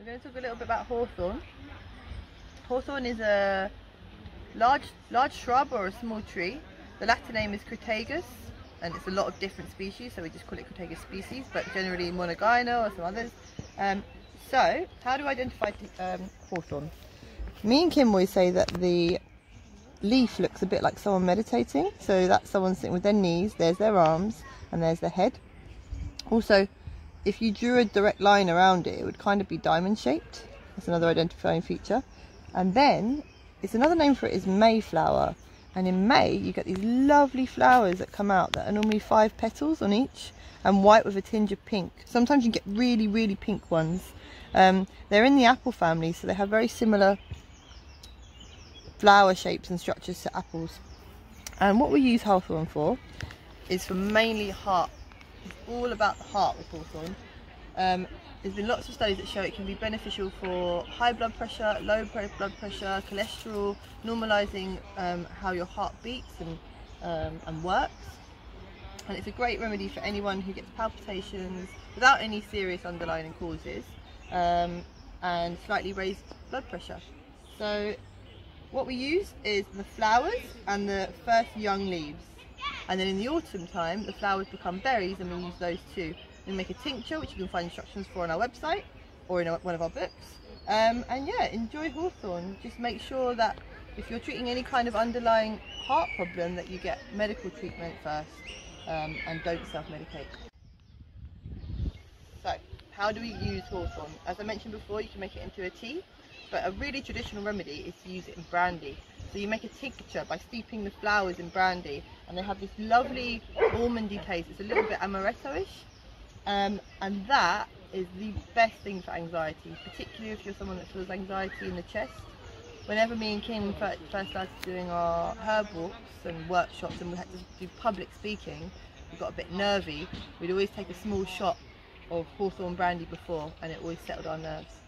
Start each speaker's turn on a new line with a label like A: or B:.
A: We're going to talk a little bit about hawthorn. Hawthorn is a large, large shrub or a small tree. The Latin name is Crataegus and it's a lot of different species so we just call it Crataegus species but generally monogyna or some others. Um, so, how do I identify um, hawthorn? Me and Kim always say that the leaf looks a bit like someone meditating. So that's someone sitting with their knees, there's their arms, and there's their head. Also, if you drew a direct line around it, it would kind of be diamond shaped. That's another identifying feature. And then, it's another name for it is Mayflower. And in May, you get these lovely flowers that come out that are normally five petals on each and white with a tinge of pink. Sometimes you get really, really pink ones. Um, they're in the apple family, so they have very similar flower shapes and structures to apples. And what we use hawthorn for is for mainly heart. It's all about the heart with hawthorn. Um, there's been lots of studies that show it can be beneficial for high blood pressure, low blood pressure, cholesterol, normalising um, how your heart beats and, um, and works. And it's a great remedy for anyone who gets palpitations without any serious underlying causes um, and slightly raised blood pressure. So what we use is the flowers and the first young leaves. And then in the autumn time, the flowers become berries and we use those too. We make a tincture, which you can find instructions for on our website or in one of our books. Um, and yeah, enjoy hawthorn. Just make sure that if you're treating any kind of underlying heart problem that you get medical treatment first um, and don't self-medicate. So, how do we use hawthorn? As I mentioned before, you can make it into a tea, but a really traditional remedy is to use it in brandy. So you make a tincture by steeping the flowers in brandy and they have this lovely almondy taste. It's a little bit amaretto-ish um, and that is the best thing for anxiety, particularly if you're someone that feels anxiety in the chest. Whenever me and Kim first started doing our herb walks and workshops and we had to do public speaking, we got a bit nervy, we'd always take a small shot of hawthorn brandy before and it always settled our nerves.